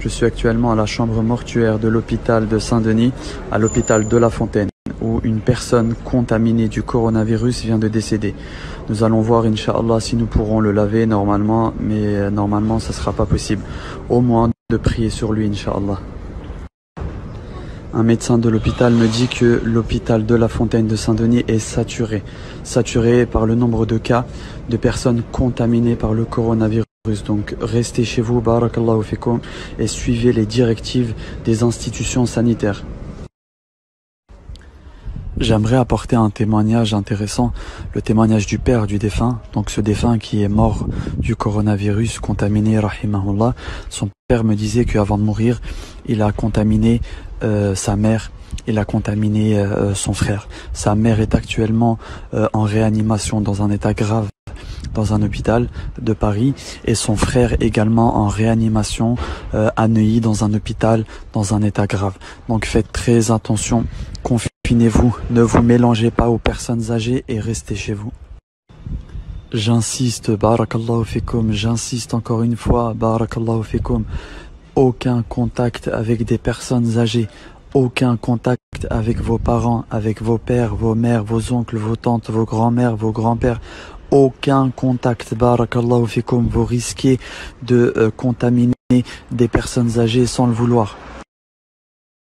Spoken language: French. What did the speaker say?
Je suis actuellement à la chambre mortuaire de l'hôpital de Saint-Denis, à l'hôpital de La Fontaine, où une personne contaminée du coronavirus vient de décéder. Nous allons voir, Inch'Allah, si nous pourrons le laver normalement, mais euh, normalement, ça sera pas possible. Au moins de prier sur lui, Inch'Allah. Un médecin de l'hôpital me dit que l'hôpital de la Fontaine de Saint-Denis est saturé. Saturé par le nombre de cas de personnes contaminées par le coronavirus. Donc restez chez vous, barakallahu fikum, et suivez les directives des institutions sanitaires. J'aimerais apporter un témoignage intéressant, le témoignage du père du défunt, donc ce défunt qui est mort du coronavirus, contaminé, rahimahullah. Son père me disait qu'avant de mourir, il a contaminé euh, sa mère, il a contaminé euh, son frère. Sa mère est actuellement euh, en réanimation dans un état grave dans un hôpital de Paris et son frère également en réanimation à Neuilly dans un hôpital dans un état grave. Donc faites très attention, ne vous mélangez pas aux personnes âgées et restez chez vous. J'insiste, barakallahu fikum, j'insiste encore une fois, barakallahu fikum, aucun contact avec des personnes âgées, aucun contact avec vos parents, avec vos pères, vos mères, vos oncles, vos tantes, vos grands-mères, vos grands-pères, aucun contact, barakallahu fikum, vous risquez de euh, contaminer des personnes âgées sans le vouloir.